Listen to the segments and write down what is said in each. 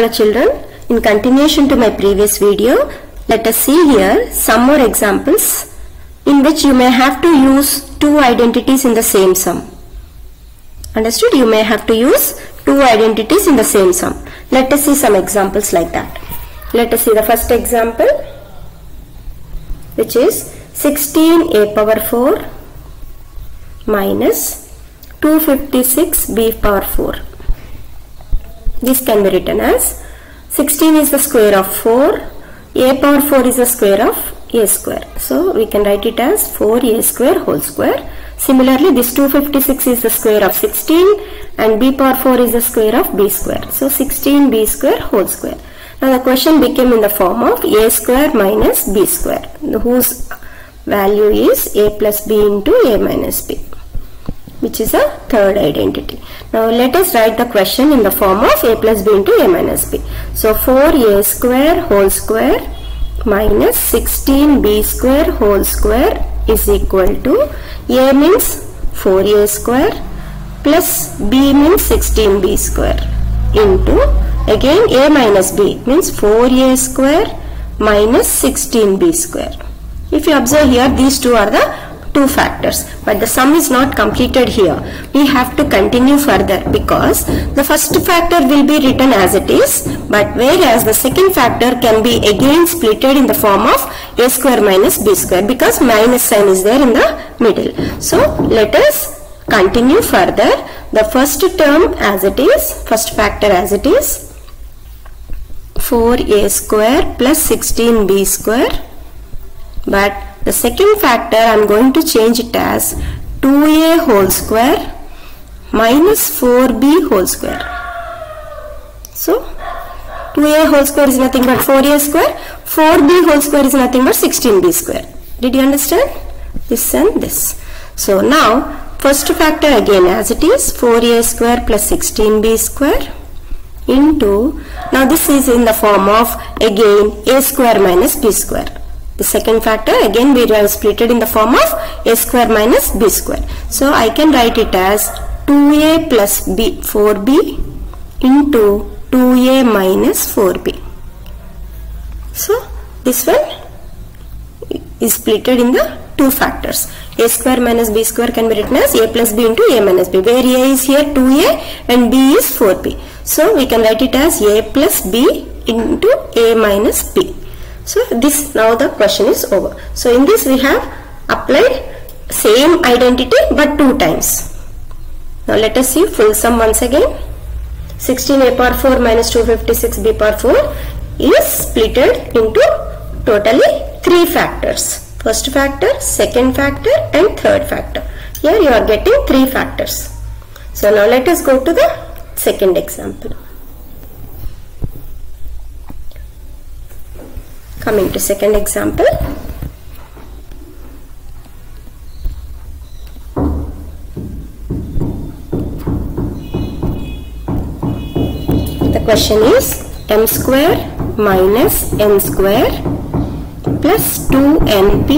Hello children, in continuation to my previous video, let us see here some more examples in which you may have to use two identities in the same sum. Understood? You may have to use two identities in the same sum. Let us see some examples like that. Let us see the first example which is 16a power 4 minus 256b power 4. This can be written as 16 is the square of 4, a power 4 is the square of a square. So we can write it as 4a square whole square. Similarly this 256 is the square of 16 and b power 4 is the square of b square. So 16b square whole square. Now the question became in the form of a square minus b square whose value is a plus b into a minus b which is a third identity. Now let us write the question in the form of a plus b into a minus b. So 4a square whole square minus 16b square whole square is equal to a means 4a square plus b means 16b square into again a minus b means 4a square minus 16b square. If you observe here these two are the two factors. But the sum is not completed here. We have to continue further because the first factor will be written as it is but whereas the second factor can be again splitted in the form of a square minus b square because minus sign is there in the middle. So let us continue further. The first term as it is first factor as it is 4a square plus 16b square. But the second factor I am going to change it as 2a whole square minus 4b whole square. So 2a whole square is nothing but 4a square, 4b whole square is nothing but 16b square. Did you understand? This and this. So now first factor again as it is 4a square plus 16b square into now this is in the form of again a square minus b square the second factor again we have split it in the form of a square minus b square. So I can write it as 2a plus b 4b into 2a minus 4b. So this one is splitted in the two factors. a square minus b square can be written as a plus b into a minus b where a is here 2a and b is 4b. So we can write it as a plus b into a minus b. So this now the question is over. So in this we have applied same identity but two times. Now let us see full sum once again. 16a power 4 minus 256b power 4 is splitted into totally three factors. First factor, second factor and third factor. Here you are getting three factors. So now let us go to the second example. Coming to second example. The question is m square minus n square plus 2np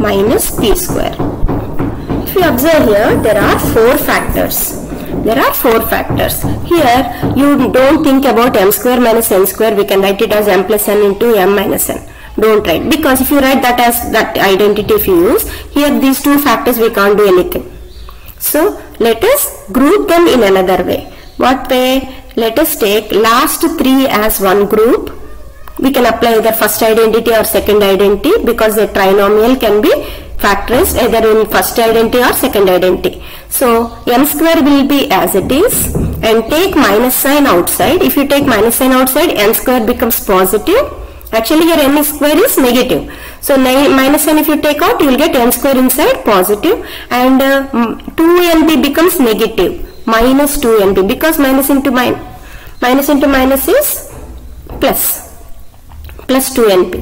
minus p square. If you observe here, there are four factors there are four factors. Here you don't think about m square minus n square. We can write it as m plus n into m minus n. Don't write. Because if you write that as that identity if you use here these two factors we can't do anything. So let us group them in another way. What way? Let us take last three as one group. We can apply either first identity or second identity because the trinomial can be factorized either in first identity or second identity. So m square will be as it is and take minus sign outside. If you take minus sign outside n square becomes positive. Actually here m square is negative. So minus sign if you take out you will get n square inside positive and uh, 2np becomes negative minus 2np because minus into min minus into minus is plus plus 2np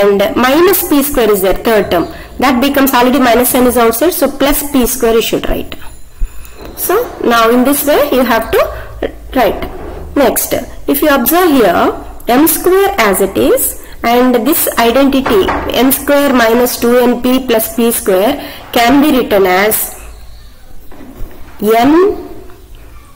and minus p square is there third term that becomes already minus sign is outside so plus p square you should write so now in this way you have to write next if you observe here m square as it is and this identity m square minus 2np plus p square can be written as m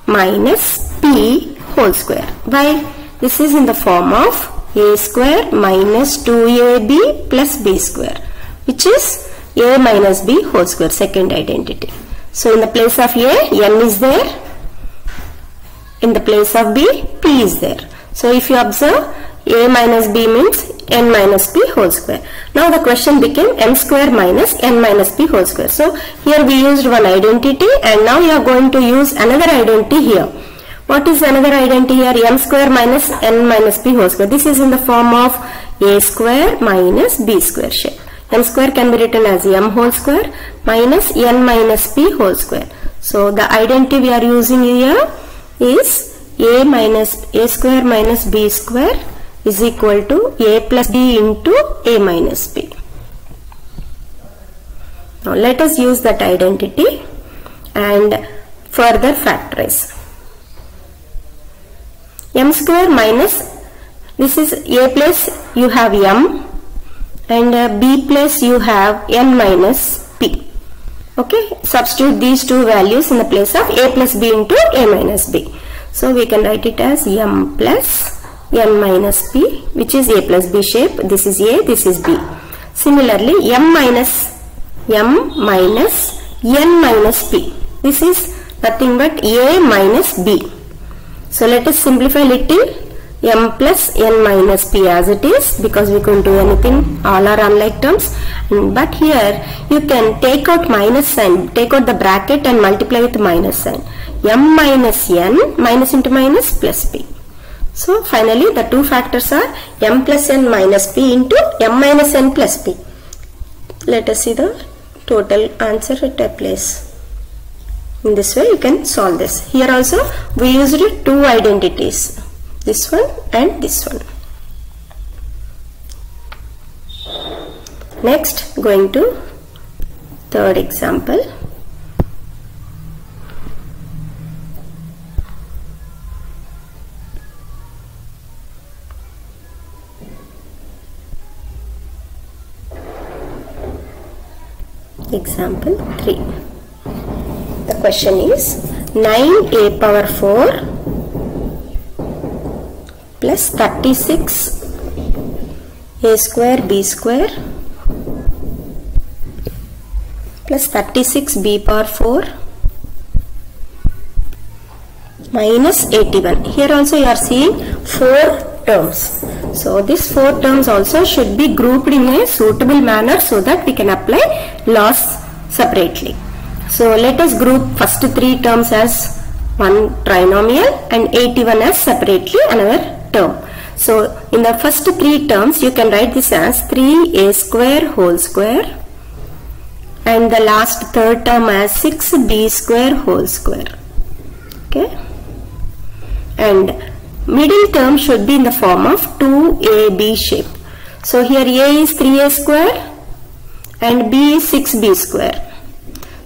minus p whole square. Why? This is in the form of a square minus 2ab plus b square which is a minus b whole square second identity. So in the place of a m is there in the place of b p is there. So if you observe a minus b means n minus p whole square. Now the question became m square minus n minus p whole square. So here we used one identity and now we are going to use another identity here. What is another identity here? m square minus n minus p whole square. This is in the form of a square minus b square shape. M square can be written as m whole square minus n minus p whole square. So the identity we are using here is a minus a square minus b square is equal to a plus b into a minus b. Now let us use that identity and further factorize. m square minus this is a plus you have m and uh, b plus you have n minus p. Okay, substitute these two values in the place of a plus b into a minus b. So we can write it as m plus n minus p which is a plus b shape. This is a, this is b. Similarly, m minus m minus n minus p. This is nothing but a minus b. So let us simplify little m plus n minus p as it is because we couldn't do anything all are unlike terms. But here you can take out minus sign take out the bracket and multiply with minus sign m minus n minus into minus plus p. So finally the two factors are m plus n minus p into m minus n plus p. Let us see the total answer at a place. In this way you can solve this. Here also we used two identities this one and this one. Next going to third example. Example 3 the question is 9a power 4 plus 36 a square b square plus 36 b power 4 minus 81 here also you are seeing four terms. So these four terms also should be grouped in a suitable manner so that we can apply laws separately. So let us group first three terms as one trinomial and 81 as separately another term. So in the first three terms you can write this as 3a square whole square and the last third term as 6b square whole square. Okay. And middle term should be in the form of 2ab shape. So here a is 3a square and b is 6b square.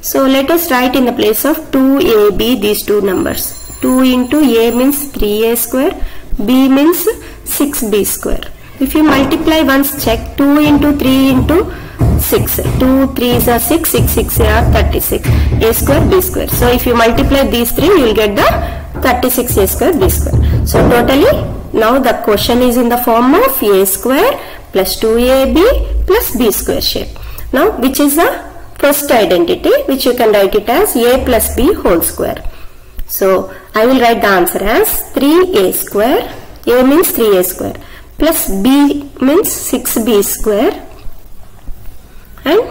So let us write in the place of 2ab these two numbers. 2 into a means 3a square, b means 6b square. If you multiply once check 2 into 3 into 6. 2 3s are 6, 6 6 are 36. a square b square. So if you multiply these three you will get the 36 a square b square. So totally now the question is in the form of a square plus 2ab plus b square shape. Now which is the first identity which you can write it as a plus b whole square. So I will write the answer as 3a square, a means 3a square plus b means 6b square and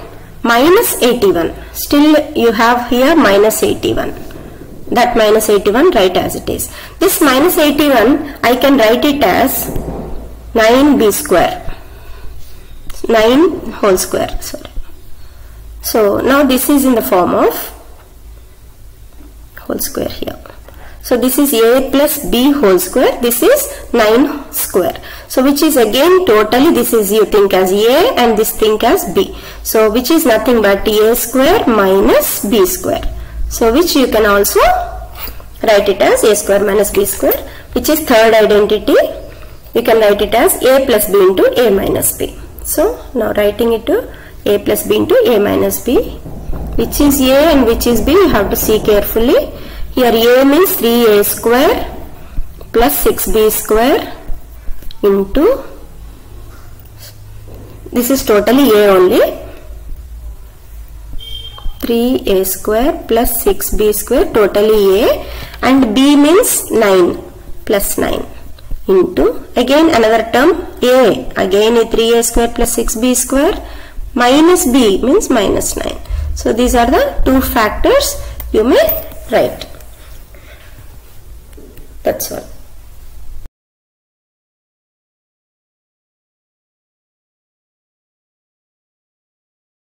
minus 81. Still you have here minus 81. That minus 81 write as it is. This minus 81 I can write it as 9b square. 9 whole square sorry. So now this is in the form of whole square here. So this is a plus b whole square. This is 9 square. So which is again totally this is you think as a and this think as b. So which is nothing but a square minus b square. So which you can also write it as a square minus b square which is third identity. You can write it as a plus b into a minus b. So now writing it to a plus b into a minus b which is a and which is b you have to see carefully. Here a means 3a square plus 6b square into this is totally a only. 3a square plus 6b square totally a. And b means 9 plus 9 into again another term a. Again a 3a square plus 6b square minus b means minus 9 so these are the two factors you may write. That's all